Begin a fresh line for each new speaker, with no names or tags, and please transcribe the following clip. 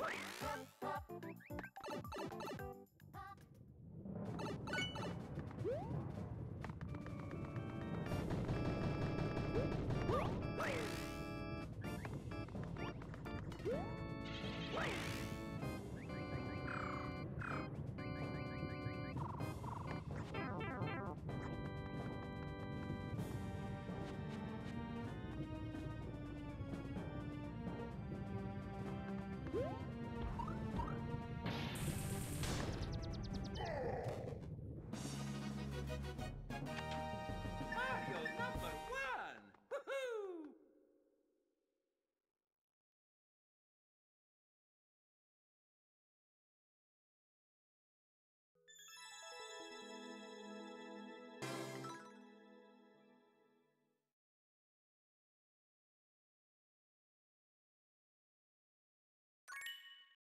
Bye.